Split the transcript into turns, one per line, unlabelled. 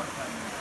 work on that.